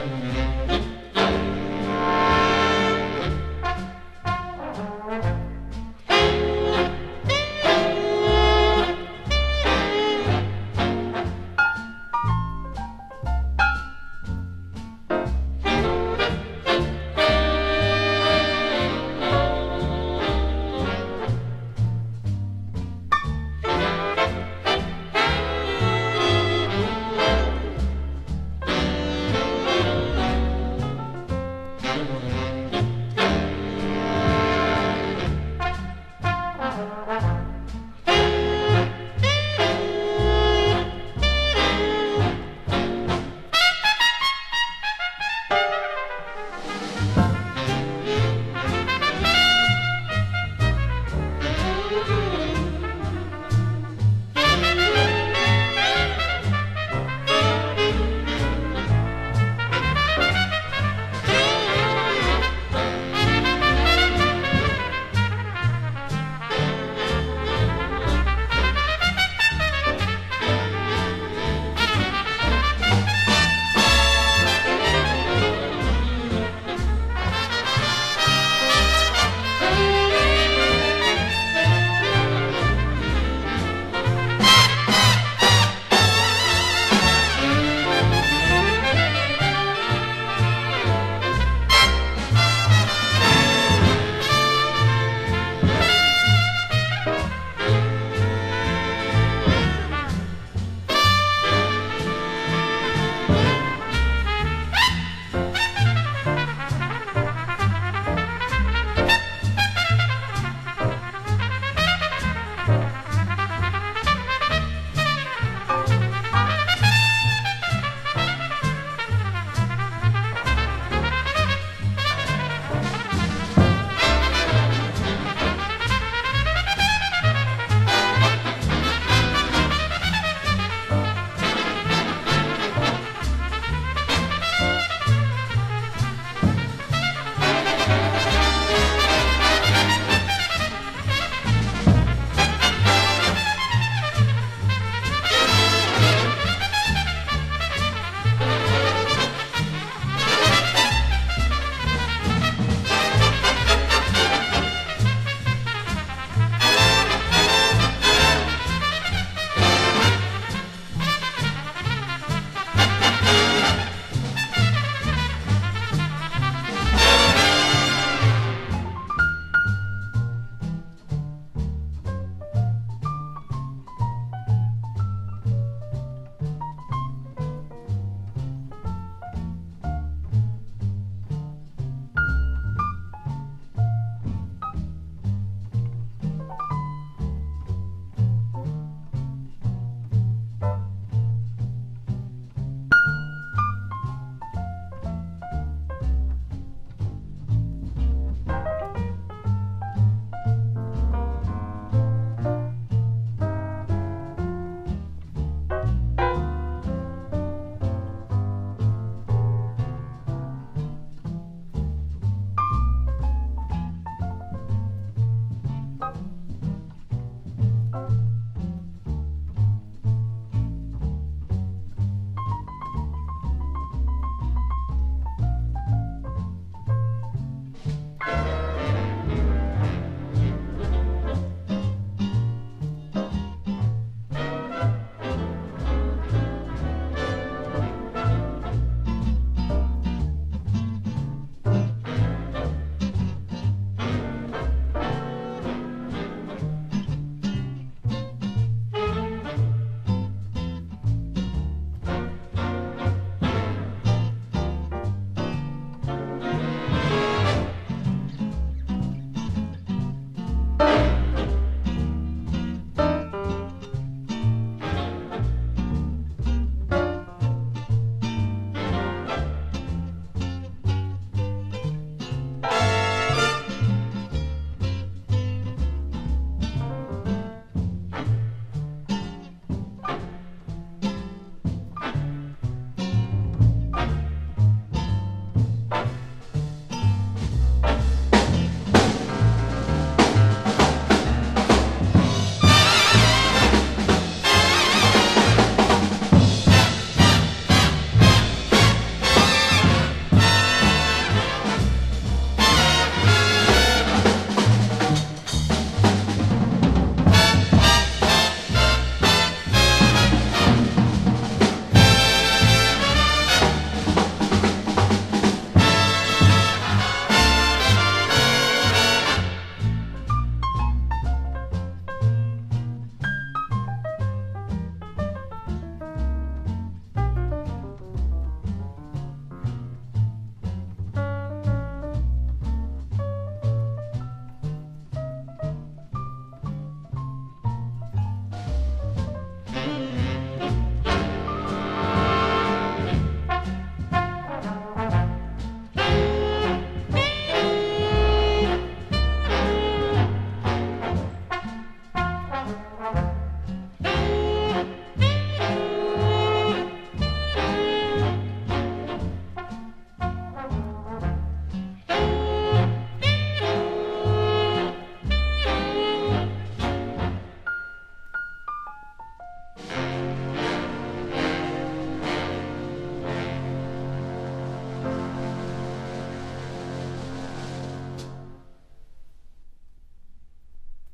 Mm-hmm.